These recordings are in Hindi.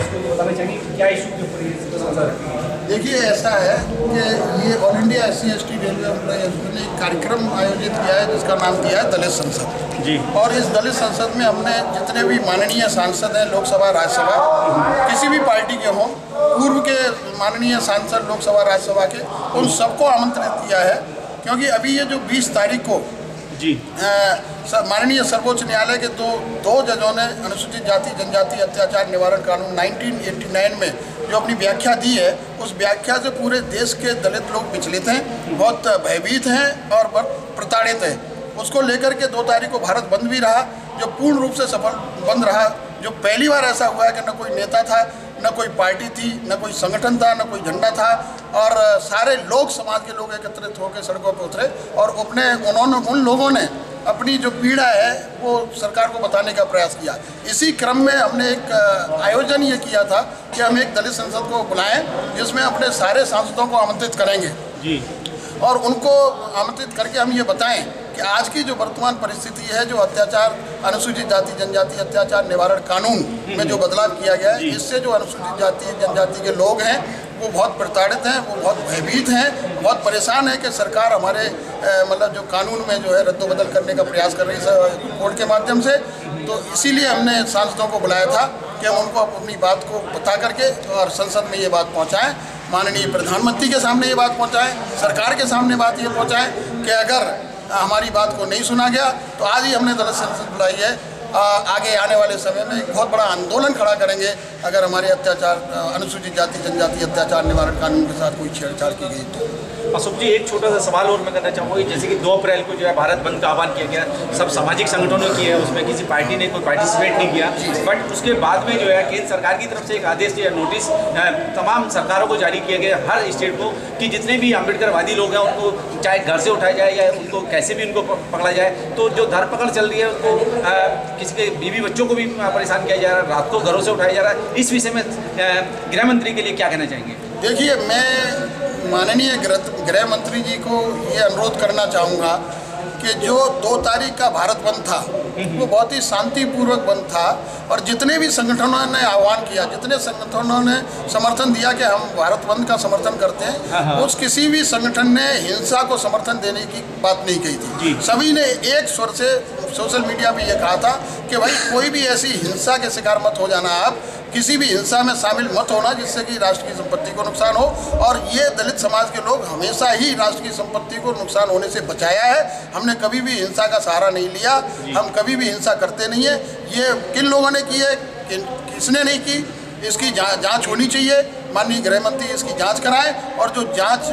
दर्शकों को बताना चाहेंगे क्या इशू के ऊपर ये साझा रखेंगे देखिए ऐसा है कि ये all India S C S T railway एक कार्यक्रम आयोजित किया है जिसका नाम दिया है दलित संसद। जी। और इस दलित संसद में हमने जितने भी माननीय सांसद हैं लोकसभा राज्यसभा किसी भी पार्टी के हों पूर्व के माननीय सांसद लोकसभा राज्यसभा के उन सबको आमंत्रित किया है क्योंकि अभी ये जो 20 तारीख को जी। सर, माननीय सर्वोच्च न्यायालय के दो दो जजों ने अनुसूचित जाति, जनजाति अत्याचार निवारण कानून 1989 में जो अपनी व्याख्या दी है, उस व्याख्या से पूरे देश के दलित लोग विचलित हैं, बहुत भयभीत हैं और बहुत प्रताड़ित हैं। उसको लेकर के दो तारीख को भारत बंद भी रहा, जो पूर्ण रूप से सफल, बंद रहा जो पहली बार ऐसा हुआ है कि न कोई नेता था न कोई पार्टी थी न कोई संगठन था न कोई झंडा था और सारे लोग समाज के लोग एकत्रित होकर सड़कों पर उतरे और अपने उन्होंने उन लोगों ने अपनी जो पीड़ा है वो सरकार को बताने का प्रयास किया। इसी क्रम में हमने एक आयोजन ये किया था कि हम एक दलित संसद को बुलाएँ जिसमें अपने सारे सांसदों को आमंत्रित करेंगे। जी। और उनको आमंत्रित करके हम ये बताएँ कि आज की जो वर्तमान परिस्थिति है, जो अत्याचार, अनुसूचित जाति, जनजाति अत्याचार निवारण कानून में जो बदलाव किया गया है, इससे जो अनुसूचित जाति, जनजाति के लोग हैं, वो बहुत प्रताड़ित हैं, वो बहुत भयभीत हैं, बहुत परेशान है कि सरकार हमारे मतलब जो कानून में जो है रद्दबदल करने का प्रयास कर रही है कोर्ट के माध्यम से। तो इसीलिए हमने सांसदों को बुलाया था कि हम उनको अपनी बात को बता करके और संसद में ये बात पहुँचाएँ, माननीय प्रधानमंत्री के सामने ये बात पहुँचाएँ, सरकार के सामने बात ये पहुँचाएँ कि अगर हमारी बात को नहीं सुना गया तो आज ही हमने दरअसल बुलाई है। आगे आने वाले समय में एक बहुत बड़ा आंदोलन खड़ा करेंगे। अगर हमारे अत्याचार अनुसूचित जाति जनजाति अत्याचार निवारण कानून के साथ कोई छेड़छाड़ की गई तो। अशोक जी एक छोटा सा सवाल और मैं करना चाहूँगा कि जैसे कि 2 अप्रैल को जो है भारत बंद का आह्वान किया गया सब सामाजिक संगठनों की है उसमें किसी पार्टी ने कोई पार्टिसिपेट नहीं किया। बट उसके बाद में जो है केंद्र सरकार की तरफ़ से एक आदेश या नोटिस तमाम सरकारों को जारी किया गया हर स्टेट को कि जितने भी अम्बेडकरवादी लोग हैं उनको चाहे घर से उठाया जाए या उनको कैसे भी उनको पकड़ा जाए तो जो धरपकड़ चल रही है उनको किसी के बीवी बच्चों को भी परेशान किया जा रहा है, रात को घरों से उठाया जा रहा है। इस विषय में गृह मंत्री के लिए क्या कहना चाहेंगे? देखिए, मैं माननीय गृह मंत्री जी को ये अनुरोध करना चाहूँगा कि जो दो तारीख का भारत बंद था वो बहुत ही शांतिपूर्वक बंद था और जितने भी संगठनों ने आह्वान किया जितने संगठनों ने समर्थन दिया कि हम भारत बंद का समर्थन करते हैं उस किसी भी संगठन ने हिंसा को समर्थन देने की बात नहीं कही थी। सभी ने एक स्वर से सोशल मीडिया पर यह कहा था कि भाई कोई भी ऐसी हिंसा के शिकार मत हो जाना आप। किसी भी हिंसा में शामिल मत होना जिससे कि राष्ट्र की संपत्ति को नुकसान हो। और ये दलित समाज के लोग हमेशा ही राष्ट्र की संपत्ति को नुकसान होने से बचाया है। हमने कभी भी हिंसा का सहारा नहीं लिया। हम कभी भी हिंसा करते नहीं है। ये किन लोगों ने की है? किसने नहीं की? इसकी जाँच होनी चाहिए। माननीय गृह मंत्री इसकी जाँच कराएँ और जो जाँच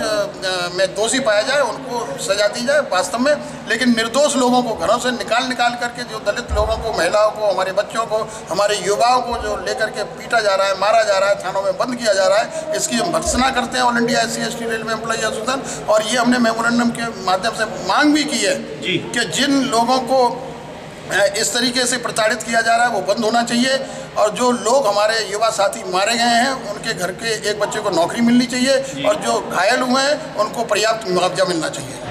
में दोषी पाया जाए उनको सजा दी जाए वास्तव में। लेकिन निर्दोष लोगों को घरों से निकाल निकाल करके जो दलित लोगों को महिलाओं को हमारे बच्चों को हमारे युवाओं को जो लेकर के पीटा जा रहा है मारा जा रहा है थानों में बंद किया जा रहा है इसकी हम भर्सना करते हैं all India S C railway employee association. और ये हमने मेमोरेंडम के माध्यम से मांग भी की है कि जिन लोगों को इस तरीके से प्रताड़ित किया जा रहा है, वो बंद होना चाहिए। और जो लोग हमारे युवा साथी मारे गए हैं, उनके घर के एक बच्चे को नौकरी मिलनी चाहिए और जो घायल हुए हैं, उनको पर्याप्त मुआवजा मिलना चाहिए।